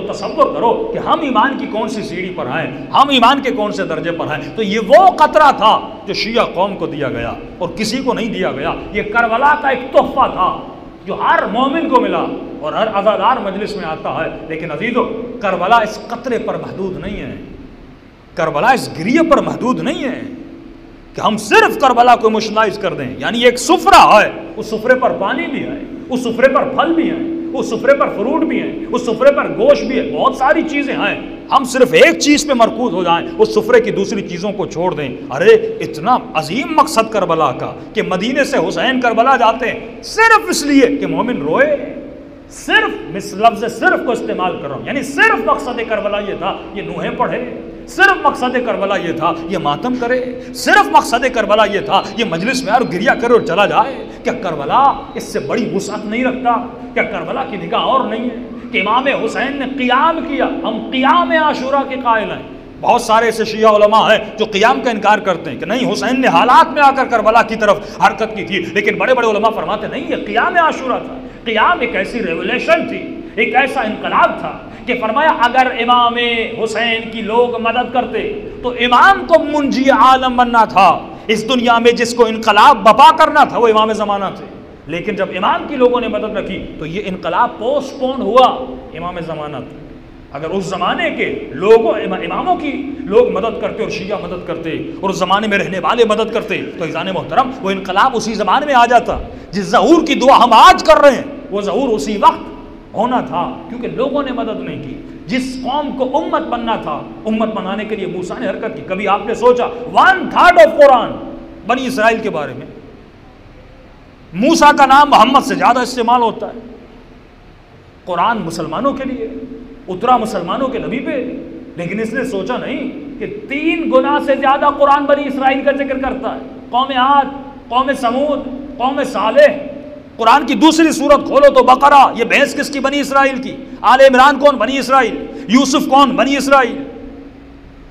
तो तस्वर करो कि हम ईमान की कौन सी सीढ़ी पर आए हम ईमान के कौन से दर्जे पर हैं। तो ये वो कतरा था जो शिया कौम को दिया गया और किसी को नहीं दिया गया। ये करबला का एक तोहफा था जो हर मोमिन को मिला और हर अजादार मजलिस में आता है। लेकिन अजीज़ो, करबला इस कतरे पर महदूद नहीं है। करबला इस गिरिय पर महदूद नहीं है कि हम सिर्फ़ करबला को इमोशनलाइज कर दें। यानी एक सुफरा है, उस सुफरे पर पानी भी है, उस सुफरे पर फल भी है। उस सुफरे पर फ्रूट भी है उस सुफरे पर गोश्त भी है, बहुत सारी चीज़ें हैं। हम सिर्फ़ एक चीज़ पे मरकूज हो जाएँ, उस सुफरे की दूसरी चीज़ों को छोड़ दें। अरे, इतना अजीम मकसद करबला का कि मदीने से हुसैन करबला जाते हैं, सिर्फ़ इसलिए कि मोमिन रोए। सिर्फ़ मिस लफ्ज, सिर्फ़ को इस्तेमाल कर रहा हूँ। यानी सिर्फ़ मकसद करबला ये था, ये नूहें पढ़े। सिर्फ़ मकसद करबला ये था, ये मातम करे। सिर्फ़ मकसद करबला ये था, ये मजलिस में और गिरिया करे और चला जाए। क्या करबला इससे बड़ी वसअत नहीं रखता? क्या करबला की निगाह और नहीं है? कि इमाम हुसैन ने क़ियाम किया। हम क़ियाम आशूरा के कायल हैं। बहुत सारे ऐसे शिया उलमा हैं जो क़ियाम का इनकार करते हैं कि नहीं, हुसैन ने हालात में आकर करबला की तरफ़ हरकत की थी, लेकिन बड़े बड़े उलमा फरमाते, नहीं, ये क़ियाम आशूरा था। क़ियाम एक ऐसी रेवोल्यूशन थी, एक ऐसा इनकलाब था कि फरमाया, अगर इमाम हुसैन की लोग मदद करते तो इमाम को मुंजी आलम बनना था। इस दुनिया में जिसको इनकलाब बपा करना था, वो इमाम ज़माना थे। लेकिन जब इमाम की लोगों ने मदद रखी तो ये इनकलाब पोस्टपोन हुआ, इमाम ज़माना था अगर उस ज़माने के लोगों इमामों की लोग मदद करते और शिया मदद करते, और उस ज़माने में रहने वाले मदद करते तो ईजान मोहतरम, वो इनकलाब उसी ज़माने में आ जाता। जिस जहूर की दुआ हम आज कर रहे हैं, वो जहूर उसी वक्त होना था, क्योंकि लोगों ने मदद नहीं की। जिस कौम को उम्मत बनना था, उम्मत बनाने के लिए मूसा ने हरकत की। कभी आपने सोचा वन थर्ड ऑफ़ कुरान बनी इसराइल के बारे में? मूसा का नाम मोहम्मद से ज़्यादा इस्तेमाल होता है। कुरान मुसलमानों के लिए, उतरा मुसलमानों के नबी पे। लेकिन इसने सोचा नहीं कि तीन गुना से ज़्यादा कुरान बनी इसराइल का ज़िक्र करता है। कौम आद, कौम समूद, कौम साले कुरान की दूसरी सूरत खोलो तो बकरा, ये भैंस किसकी बनी इसराइल की? आल इमरान कौन बनी इसराइल? यूसुफ कौन बनी इसराइल?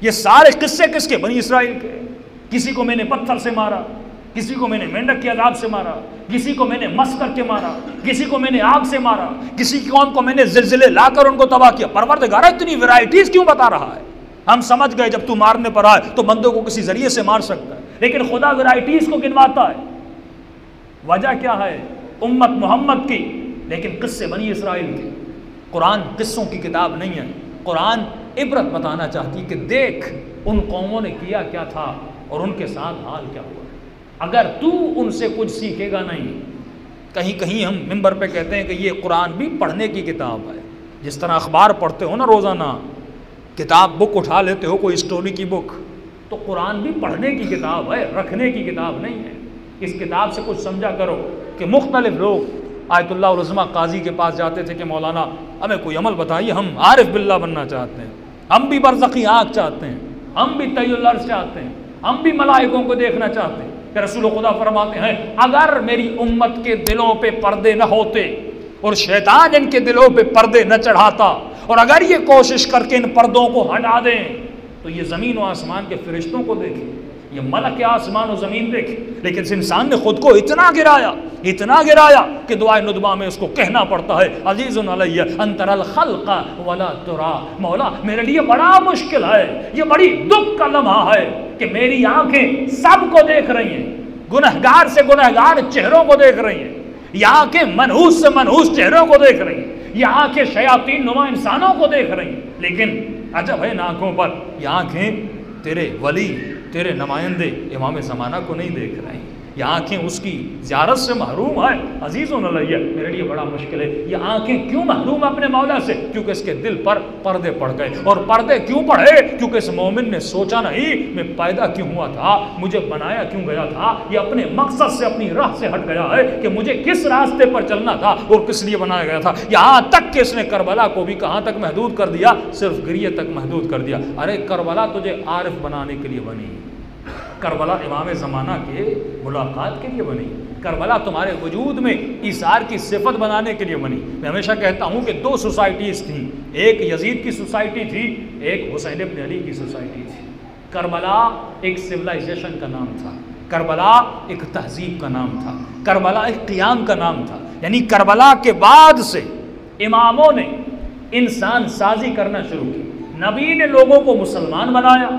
ये सारे किस्से किसके? बनी इसराइल के। किसी को मैंने पत्थर से मारा, किसी को मैंने मेंढक के अदाब से मारा, किसी को मैंने मस करके मारा, किसी को मैंने आग से मारा, किसी कौम को मैंने जिलजिले लाकर उनको तबाह किया। परवरदगारा, इतनी वेराइटीज क्यों बता रहा है? हम समझ गए, जब तू मारने पर आए तो बंदों को किसी ज़रिए से मार सकता है। लेकिन खुदा वेराइटीज को गिनवाता है। वजह क्या है? उम्मत मोहम्मद की, लेकिन किस्से बनी इसराइल की। कुरान किस्सों की किताब नहीं है। कुरान इबरत बताना चाहती कि देख, उन कौमों ने किया क्या था और उनके साथ हाल क्या हुआ। अगर तू उनसे कुछ सीखेगा नहीं कहीं कहीं हम मिंबर पे कहते हैं कि ये कुरान भी पढ़ने की किताब है। जिस तरह अखबार पढ़ते हो ना रोज़ाना, किताब बुक उठा लेते हो, कोई स्टोरी की बुक तो कुरान भी पढ़ने की किताब है, रखने की किताब नहीं है। इस किताब से कुछ समझा करो। कि मुख्तलिफ़ लोग आयतुल्लाज़मा काजी के पास जाते थे कि मौलाना, हमें कोई अमल बताइए, हम आरिफ बिल्ला बनना चाहते हैं, हम भी बरसकी आग चाहते हैं, हम भी तय्युल्लर चाहते हैं, हम भी मलाइकों को देखना चाहते हैं कि रसूल खुदा फरमाते हैं, अगर मेरी उम्मत के दिलों पे पर्दे न होते और शैतान इनके दिलों पे पर्दे न चढ़ाता और अगर ये कोशिश करके इन पर्दों को हटा दें तो ये ज़मीन व आसमान के फरिश्तों को देखें। ये मलक आसमान और ज़मीन देखे, लेकिन इस इंसान ने खुद को इतना गिराया इतना गिराया कि दुआ नुदबा में उसको कहना पड़ता है अज़ीज़ अंतरल खलका वाला तुरा। मौला, मेरे लिए बड़ा मुश्किल है, ये बड़ी दुख का लम्हा है कि मेरी आँखें सबको देख रही हैं, गुनहगार से गुनहगार चेहरों को देख रही हैं, ये के मनहूस से मनहूस चेहरों को देख रही हैं, ये के शयातीन नुमा इंसानों को देख रही हैं, लेकिन अजब है आँखों पर, ये आँखें तेरे वली तेरे नुमाइंदे इमाम ज़माना को नहीं देख रहे हैं। ये आँखें उसकी ज्यारत से महरूम है अज़ीज़ नलिया मेरे लिए बड़ा मुश्किल है। ये आँखें क्यों महरूम है अपने मौला से? क्योंकि इसके दिल पर पर्दे पड़ गए। और पर्दे क्यों पड़े? क्योंकि इस मोमिन ने सोचा नहीं, मैं पैदा क्यों हुआ था? मुझे बनाया क्यों गया था? ये अपने मकसद से, अपनी राह से हट गया है कि मुझे किस रास्ते पर चलना था और किस लिए बनाया गया था? यहाँ तक कि इसने करबला को भी कहाँ तक महदूद कर दिया? सिर्फ़ गिरिय तक महदूद कर दिया। अरे करबला तुझे आरिफ बनाने के लिए बनी। करबला इमाम ज़माना के मुलाकात के लिए बनी। करबला तुम्हारे वजूद में इसार की सिफत बनाने के लिए बनी। मैं हमेशा कहता हूँ कि दो सोसाइटीज़ थी। एक यजीद की सोसाइटी थी, एक हुसैन अपने अली की सोसाइटी थी। करबला एक सिविलाइजेशन का नाम था। करबला एक तहजीब का नाम था। करबला एक क़ियाम का नाम था। यानी करबला के बाद से इमामों ने इंसान साजी करना शुरू की नबी ने लोगों को मुसलमान बनाया।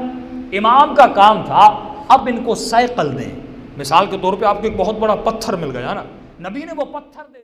इमाम का काम था अब इनको साइकिल दें। मिसाल के तौर पे आपको एक बहुत बड़ा पत्थर मिल गया ना। नबी ने वो पत्थर दे